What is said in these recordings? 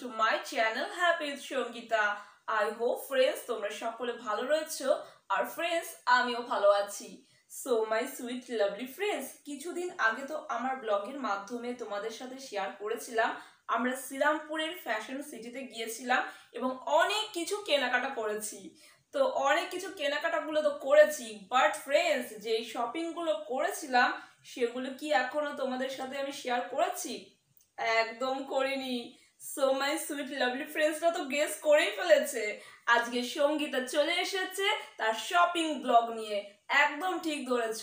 To my channel happy Sangeeta I hope friends তোমরা সকলে ভালো রয়েছো। আর ফ্রেন্ডস আমিও ভালো আছি। So my sweet lovely friends কিছুদিন আগে তো আমার ব্লগের মাধ্যমে তোমাদের সাথে শেয়ার করেছিলাম। আমরা শ্রীরামপুরের ফ্যাশন সিটিতে গিয়েছিলাম এবং অনেক কিছু কেনাকাটা করেছি। তো, অনেক কিছু কেনাকাটাগুলো তো করেছি বাট ফ্রেন্ডস যে শপিংগুলো করেছিলাম, সেগুলো কি এখনও তোমাদের সাথে আমি শেয়ার করেছি? একদম করিনি। সো মাই সুইট লাভলি ফ্রেন্ডসরা তো গেস করেই ফেলেছে। আজকে সঙ্গীতা চলে এসেছে তার শপিং ব্লগ নিয়ে। একদম ঠিক ধরেছ।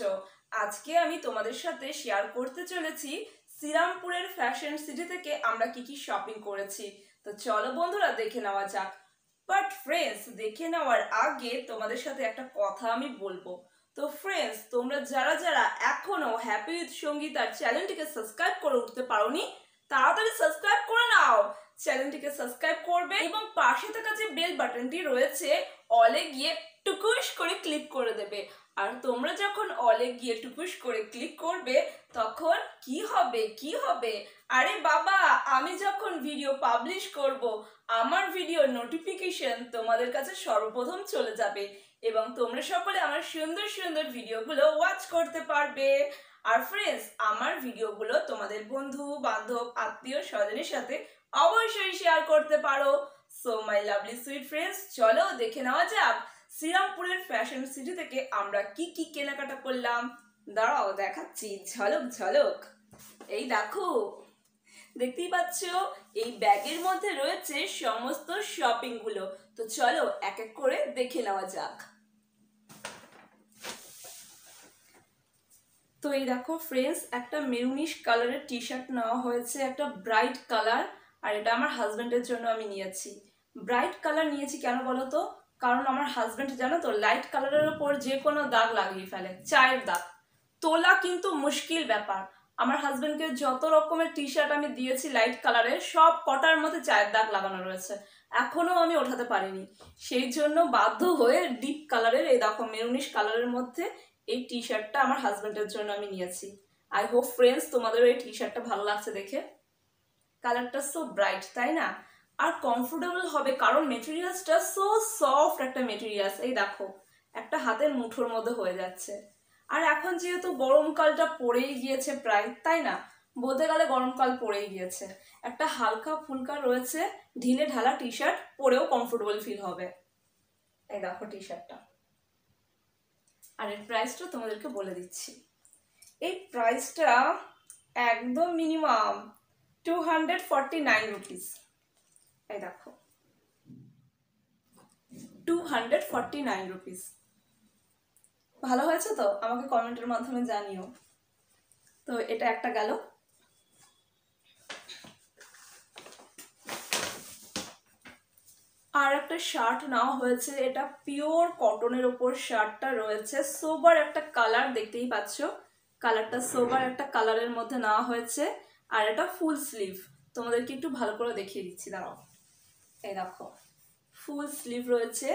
আজকে আমি তোমাদের সাথে শেয়ার করতে চলেছি শ্রীরামপুরের ফ্যাশন সিটি থেকে আমরা কি কি শপিং করেছি। তো চলো বন্ধুরা, দেখে নেওয়া যাক। বাট ফ্রেন্ডস দেখে নেওয়ার আগে তোমাদের সাথে একটা কথা আমি বলব। তো ফ্রেন্ডস তোমরা যারা যারা এখনও হ্যাপি উইথ সঙ্গীতার চ্যানেলটিকে সাবস্ক্রাইব করে উঠতে পারোনি, তাড়াতাড়ি সাবস্ক্রাইব করে চ্যানেলটিকে সাবস্ক্রাইব করবে এবং পাশে থাকা যে বেল বাটনটি রয়েছে, অলে গিয়ে টুকুস করে ক্লিক করে দেবে। আর তোমরা যখন অলে গিয়ে টুকুস করে ক্লিক করবে, তখন কি হবে কি হবে? আরে বাবা, আমি যখন ভিডিও পাবলিশ করব, আমার ভিডিও নোটিফিকেশন তোমাদের কাছে সর্বপ্রথম চলে যাবে এবং তোমরা সকলে আমার সুন্দর সুন্দর ভিডিওগুলো ওয়াচ করতে পারবে। আর ফ্রেন্ডস আমার ভিডিওগুলো তোমাদের বন্ধু, বান্ধব, আত্মীয়, স্বজনের সাথে অবশ্যই শেয়ার করতে পারো। So my lovely sweet friends চলো দেখে নেওয়া যাক শ্রীরামপুরের ফ্যাশন সিটি থেকে আমরা কি কি কেনাকাটা করলাম। দাঁড়াও, দেখাচ্ছি। ঝলক ঝলক। এই দেখো, দেখতেই পাচ্ছ, এই ব্যাগের মধ্যে রয়েছে সমস্ত শপিংগুলো। তো চলো এক এক করে দেখে নেওয়া যাক। তো এই দেখো ফ্রেন্ডস একটা মেরুনিশ কালারের টি শার্ট নেওয়া হয়েছে, একটা ব্রাইট কালার আর এটা আমার হাজব্যান্ডের জন্য আমি নিয়েছি। ব্রাইট কালার নিয়েছি কেন বলো তো কারণ আমার হাজব্যান্ড জানো তো লাইট কালারের ওপর যে কোনো দাগ লাগিয়ে ফেলে, চায়ের দাগ। তোলা কিন্তু মুশকিল ব্যাপার। আমার হাজব্যান্ডকে যত রকমের টি শার্ট আমি দিয়েছি লাইট কালারের সব কটার মধ্যে চায়ের দাগ লাগানো রয়েছে। এখনও আমি ওঠাতে পারিনি। সেই জন্য বাধ্য হয়ে ডিপ কালারের এই দেখো মেরুনিশ কালারের মধ্যে এই টি শার্টটা আমার হাজব্যান্ডের জন্য আমি নিয়েছি। আই হোপ ফ্রেন্ডস তোমাদের এই টি শার্টটা ভালো লাগছে দেখে। কালারটা সো ব্রাইট তাই না? আর কমফোর্টেবল হবে কারণ মেটেরিয়ালসটা সো সফট একটা মেটেরিয়ালস এই দেখো, একটা হাতের মুঠোর মধ্যে হয়ে যাচ্ছে। আর এখন যেহেতু গরমকালটা পড়েই গিয়েছে প্রায়, তাই না? বলতে গেলে গরমকাল পড়েই গিয়েছে। একটা হালকা ফুলকা রয়েছে, ঢিলে ঢালা টি শার্ট পরেও কমফোর্টেবল ফিল হবে। এই দেখো টি শার্টটা আর এর প্রাইসটা তোমাদেরকে বলে দিচ্ছি। এই প্রাইসটা একদম minimum two hundred forty nine rupees এই দেখো। টু হান্ড্রেড ভালো হয়েছে তো? আমাকে কমেন্টের মাধ্যমে জানিও। তো এটা একটা গেল। আর একটা শার্ট নেওয়া হয়েছে। এটা পিওর কটনের ওপর শার্টটা রয়েছে। সোবার একটা কালার দেখতেই পাচ্ছ। কালারটা সোবার একটা কালারের মধ্যে নেওয়া হয়েছে। আর এটা ফুল স্লিভ তোমাদেরকে একটু ভালো করে দেখিয়ে দিচ্ছি, দাঁড়াও। এই দেখো ফুল স্লিভ রয়েছে।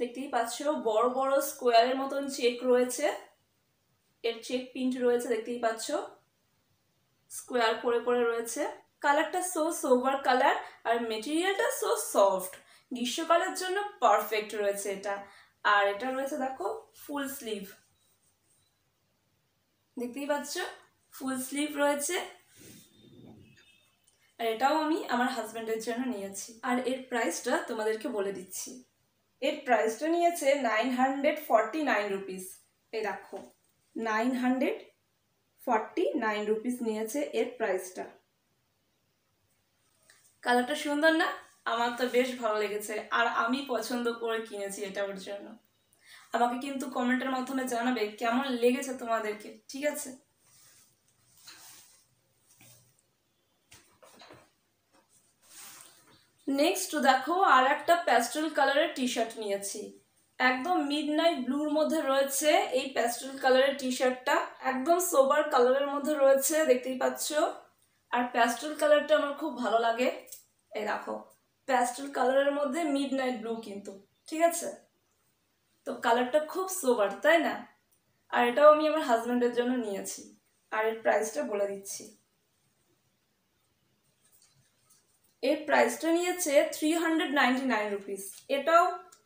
দেখতেই পাচ্ছ, বড় বড় স্কোয়ারের মতন চেক রয়েছে। এর চেক প্রিন্ট রয়েছে, দেখতেই পাচ্ছ। স্কোয়ার করে করে রয়েছে। কালারটা সো সোভার কালার আর মেটেরিয়ালটা সো সফট গ্রীষ্মকালের জন্য পারফেক্ট রয়েছে এটা। আর এটা রয়েছে, দেখো ফুল স্লিভ দেখতেই পাচ্ছ ফুল স্লিভ রয়েছে। আর এটাও আমি আমার হাজব্যান্ডের জন্য নিয়েছি। আর এর প্রাইসটা তোমাদেরকে বলে দিচ্ছি। এর প্রাইসটা নিয়েছে nine hundred forty nine rupees এই দেখো nine hundred forty nine rupees নিয়েছে এর প্রাইসটা কালারটা সুন্দর না? আমার তো বেশ ভালো লেগেছে। আর আমি পছন্দ করে কিনেছি এটা ওর জন্য। আমাকে কিন্তু কমেন্টের মাধ্যমে জানাবে কেমন লেগেছে তোমাদেরকে, ঠিক আছে? নেক্সট দেখো আর একটা প্যাস্টেল কালারের টি শার্ট নিয়েছি। একদম মিড নাইট ব্লুর মধ্যে রয়েছে এই প্যাস্টেল কালারের টি শার্টটা একদম সোবার কালারের মধ্যে রয়েছে, দেখতেই পাচ্ছ। আর প্যাস্টেল কালারটা আমার খুব ভালো লাগে। এই দেখো প্যাস্টেল কালারের মধ্যে মিড নাইট ব্লু কিন্তু, ঠিক আছে? তো কালারটা খুব সোবার তাই না? আর এটাও আমি আমার হাজব্যান্ডের জন্য নিয়েছি। আর এর প্রাইসটা বলে দিচ্ছি। এর প্রাইসটা নিয়েছে three hundred ninety nine rupees এটাও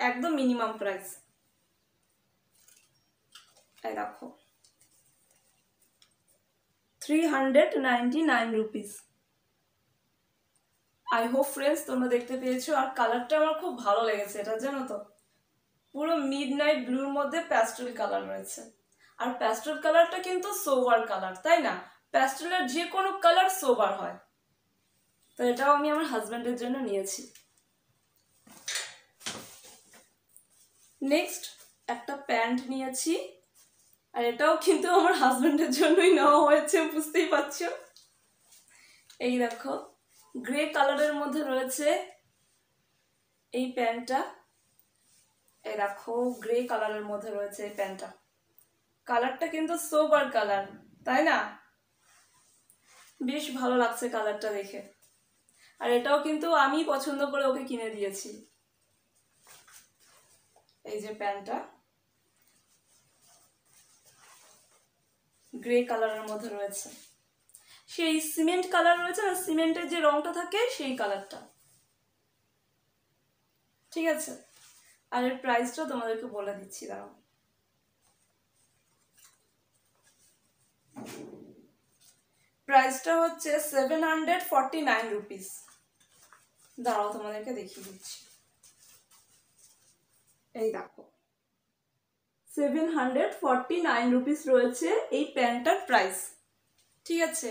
একদম মিনিমাম প্রাইস দেখো। Three hundred ninety nine rupees I hope friends তোমরা দেখতে পেয়েছ। আর কালারটা আমার খুব ভালো লেগেছে, এটা জানো তো? পুরো মিড নাইট ব্লুর মধ্যে প্যাস্টেল কালার রয়েছে। আর প্যাস্টেল কালারটা কিন্তু সোবার কালার তাই না? প্যাস্টেলের যে কোনো কালার সোবার হয়। তো এটাও আমি আমার হাজব্যান্ডের জন্য নিয়েছি। নেক্সট একটা প্যান্ট নিয়েছি। আর এটাও কিন্তু আমার হাজব্যান্ডের জন্যই নেওয়া হয়েছে, বুঝতেই পারছ? এই দেখো গ্রে কালারের মধ্যে রয়েছে এই প্যান্টটা এই দেখো গ্রে কালারের মধ্যে রয়েছে এই প্যান্টটা কালারটা কিন্তু সোবার কালার তাই না? বেশ ভালো লাগছে কালারটা দেখে। আর এটাও কিন্তু আমি পছন্দ করে ওকে কিনে দিয়েছি। এই যে প্যান্টটা। গ্রে কালারের মধ্যে রয়েছে। সেই সিমেন্ট কালার রয়েছে না সিমেন্টের যে রংটা থাকে সেই কালারটা ঠিক আছে? আর এর প্রাইসটা তোমাদেরকে বলে দিচ্ছি, দাঁড়াও। প্রাইসটা হচ্ছে seven hundred forty nine rupees দাঁড়াও, তোমাদেরকে দেখিয়ে দিচ্ছি। এই দেখো seven hundred forty nine rupees রয়েছে এই প্যান্টটার প্রাইস। ঠিক আছে?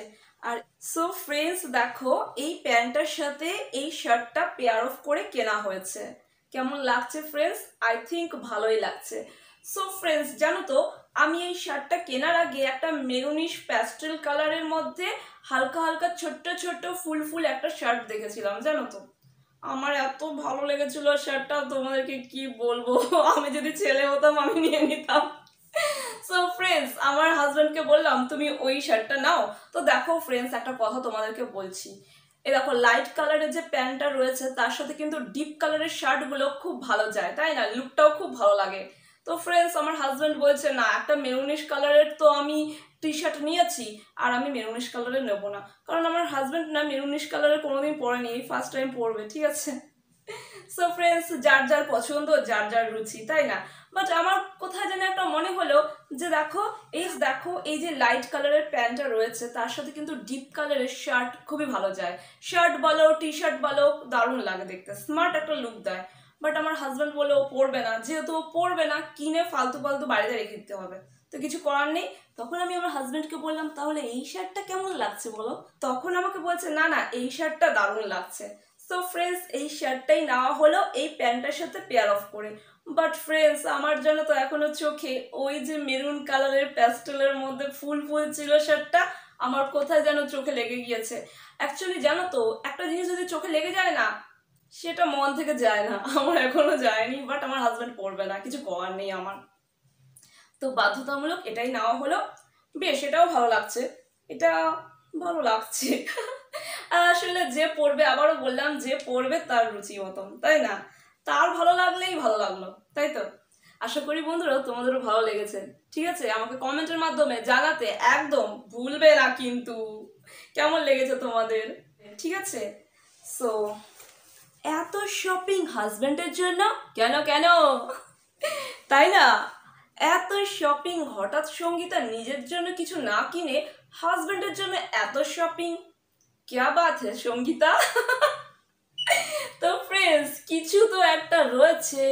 আর সো ফ্রেন্ডস দেখো, এই প্যান্টটার সাথে এই শার্টটা পেয়ার অফ করে কেনা হয়েছে। কেমন লাগছে ফ্রেন্ডস আই থিঙ্ক ভালোই লাগছে। সো ফ্রেন্ডস জানো তো আমি এই শার্টটা কেনার আগে একটা মেরুনিশ প্যাস্টেল কালারের মধ্যে হালকা হালকা ছোট্ট ছোট্ট ফুল ফুল একটা শার্ট দেখেছিলাম, জানো তো? আমার এত ভালো লেগেছিল শার্টটা, তোমাদেরকে কি বলব? আমি যদি ছেলে হতাম, আমি নিয়ে নিতাম। সো ফ্রেন্ডস আমার হাজব্যান্ডকে বললাম, তুমি ওই শার্টটা নাও। তো দেখো ফ্রেন্ডস একটা কথা তোমাদেরকে বলছি। এ দেখো লাইট কালারের যে প্যান্টটা রয়েছে, তার সাথে কিন্তু ডিপ কালারের শার্টগুলো খুব ভালো যায়, তাই না? লুকটাও খুব ভালো লাগে। তো ফ্রেন্ডস আমার হাজব্যান্ড বলছে, না, একটা মেরুনিশ কালারের তো আমি টি শার্ট নিয়েছি, আর আমি মেরুনিশ কালারের নেব না। কারণ আমার হাজব্যান্ড না মেরুনিশ কালারের কোনোদিন পরেনি এই ফার্স্ট টাইম পরবে ঠিক আছে? সো ফ্রেন্ডস যার যার পছন্দ, যার যার রুচি, তাই না? বাট আমার কোথায় যেন একটা মনে হলো যে, দেখো, এই দেখো, এই যে লাইট কালারের প্যান্টটা রয়েছে, তার সাথে কিন্তু ডিপ কালারের শার্ট খুবই ভালো যায়। শার্ট বলো টি শার্ট বলো, দারুণ লাগে দেখতে স্মার্ট একটা লুক দেয়। বাট আমার হাজব্যান্ড বলে ও পরবে না। যেহেতু ও পরবে না, কিনে ফালতু ফালতু বাড়িতে রেখে দিতে হবে। তো কিছু করার নেই। তখন আমি আমার হাজব্যান্ডকে বললাম, তাহলে এই শার্টটা কেমন লাগছে বলো? তখন আমাকে বলছে, না না, এই শার্টটা দারুণ লাগছে। সো ফ্রেন্ডস এই শার্টটাই নেওয়া হলো এই প্যান্টটার সাথে পেয়ার অফ করে। বাট ফ্রেন্ডস আমার জন্য তো এখনও চোখে ওই যে মেরুন কালারের প্যাস্টেলের মধ্যে ফুল ফুল ছিল শার্টটা আমার কোথায় যেন চোখে লেগে গিয়েছে। অ্যাকচুয়ালি জানো তো, একটা জিনিস যদি চোখে লেগে যায় না সেটা মন থেকে যায় না। আমার এখনও যায়নি বাট আমার হাজব্যান্ড পড়বে না, কিছু করার নেই আমার। তো বাধ্যতামূলক এটাই নেওয়া হলো। বেশ, এটাও ভালো লাগছে। এটা ভালো লাগছে। আসলে যে পড়বে, আবারও বললাম, যে পড়বে তার রুচি মতন, তাই না? তার ভালো লাগলেই ভালো লাগল, তাই তো? আশা করি বন্ধুরা, তোমাদেরও ভালো লেগেছে। ঠিক আছে, আমাকে কমেন্টের মাধ্যমে জানাতে একদম ভুলবে না কিন্তু। কেমন লেগেছে তোমাদের? ঠিক আছে সো এত শপিং হাজব্যান্ডের জন্য? কেন কেন? তাই না? এত শপিং হঠাৎ সঙ্গীতা নিজের জন্য কিছু না কিনে হাজব্যান্ডের জন্য এত শপিং ক্যা বাত হে সঙ্গীতা? তো ফ্রেন্ডস কিছু তো একটা রয়েছে।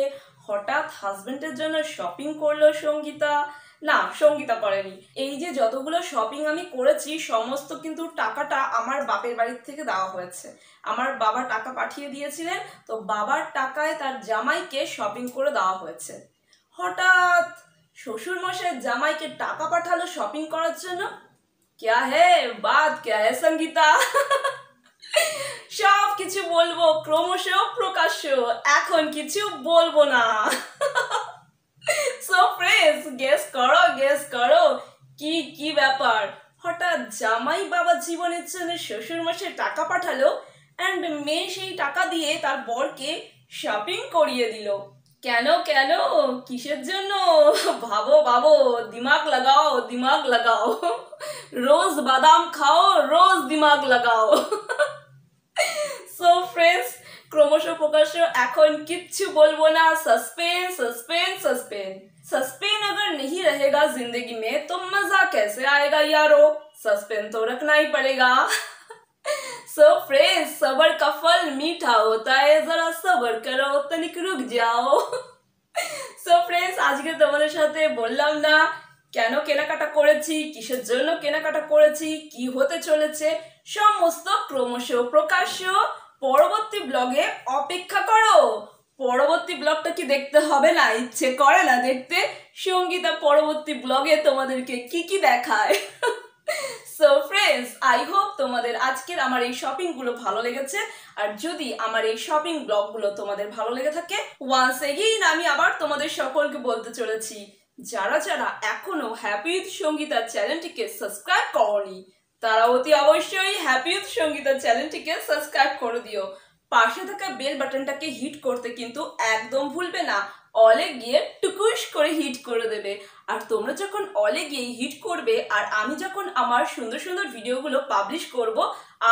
হঠাৎ হাজব্যান্ডের জন্য শপিং করল সঙ্গীতা। না, সঙ্গীতা করেনি এই যে যতগুলো শপিং আমি করেছি, সমস্ত কিন্তু টাকাটা আমার বাপের বাড়ির থেকে দেওয়া হয়েছে। আমার বাবা টাকা পাঠিয়ে দিয়েছিলেন, তো বাবার টাকায় তার জামাইকে শপিং করে দেওয়া হয়েছে। হঠাৎ শ্বশুর মশাই জামাইকে টাকা পাঠালো শপিং করার জন্য? ক্যা হে বাদ ক্যা হে সঙ্গীতা? সব কিছু বলব, ক্রমশ প্রকাশ্য, এখন কিছু বলব না। সো ফ্রেন্ডস গেস করো গেস করো, কি কি ব্যাপার? হঠাৎ জামাই বাবা জীবনের জন্য শ্বশুর মাসে টাকা পাঠালো অ্যান্ড মেয়ে সেই টাকা দিয়ে তার বরকে শপিং করিয়ে দিল। কেন কেন? কিসের জন্য? ভাবো ভাবো, দিমাগ লাগাও দিমাগ লাগাও। রোজ বাদাম খাও, রোজ দিমাগ লাগাও। সো ফ্রেন্ডস ক্রমশ প্রকাশ্য এখন কিচ্ছু বলবো না सस्पेंस सस्पेंस सस्पेंस सस्पेंस अगर नहीं रहेगा जिंदगी में तो मजा कैसे आएगा यारो सस्पेंस तो रखना ही पड़ेगा सो फ्रेंड्स सबर का फल मीठा होता है जरा सबर करो तनिक रुक जाओ সো ফ্রেন্ডস আজকে তোমাদের সাথে বললাম না কেন কেনাকাটা করেছি কিসের জন্য কেনাকাটা করেছি কি হতে চলেছে সমস্ত ক্রমশ প্রকাশ্য পরবর্তী ব্লগে অপেক্ষা করো। পরবর্তী ব্লগটা কি দেখতে হবে না? ইচ্ছে করে না দেখতে? সঙ্গীতা, পরবর্তী ব্লগে তোমাদেরকে কি কি দেখায়? সো ফ্রেন্ডস আই হোপ তোমাদের আজকের আমার এই শপিংগুলো ভালো লেগেছে। আর যদি আমার এই শপিং ব্লগগুলো তোমাদের ভালো লেগে থাকে ওয়ান্স এগেইন আমি আবার তোমাদের সকলকে বলতে চলেছি, যারা যারা এখনও হ্যাপি ইউথ সঙ্গীতা চ্যানেলটিকে সাবস্ক্রাইব করনি তারা অতি অবশ্যই হ্যাপি ইউথ সঙ্গীতা চ্যানেলটিকে সাবস্ক্রাইব করে দিও। পাশে থাকা বেল বাটনটাকে হিট করতে কিন্তু একদম ভুলবে না। অলে গিয়ে টুকুস করে হিট করে দেবে। আর তোমরা যখন অলে গিয়ে হিট করবে, আর আমি যখন আমার সুন্দর সুন্দর ভিডিওগুলো পাবলিশ করব,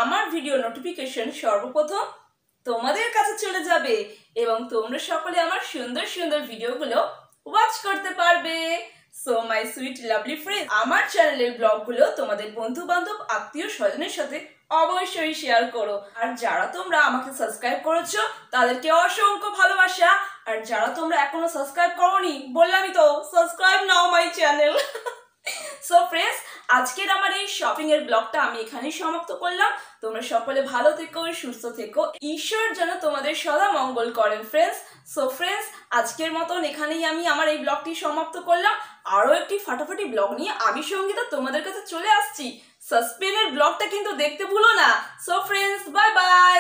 আমার ভিডিও নোটিফিকেশন সর্বপ্রথম তোমাদের কাছে চলে যাবে। এবং তোমরা সকলে আমার সুন্দর সুন্দর ভিডিওগুলো ওয়াচ করতে পারবে। So my sweet lovely friend আমার চ্যানেলের ব্লগগুলো তোমাদের বন্ধু বান্ধব আত্মীয় স্বজনের সাথে অবশ্যই শেয়ার করো। আর যারা তোমরা আমাকে সাবস্ক্রাইব করেছ, তাদেরকে অসংখ্য ভালোবাসা। আর যারা তোমরা এখনও সাবস্ক্রাইব করোনি, বললামই তো subscribe now my channel so friends আজকের আমার এই শপিং এর ব্লগটা আমি এখানেই সমাপ্ত করলাম। তোমরা সকলে ভালো থেকো, সুস্থ থেকো। ঈশ্বর যেন তোমাদের সদা মঙ্গল করেন ফ্রেন্ডস সো ফ্রেন্ডস আজকের মতন এখানেই আমি আমার এই ব্লগটি সমাপ্ত করলাম। আরও একটি ফাটাফাটি ব্লগ নিয়ে আমি সঙ্গীতা তোমাদের কাছে চলে আসছি। সাসপেনের ব্লগটা কিন্তু দেখতে ভুলো না। So friends bye bye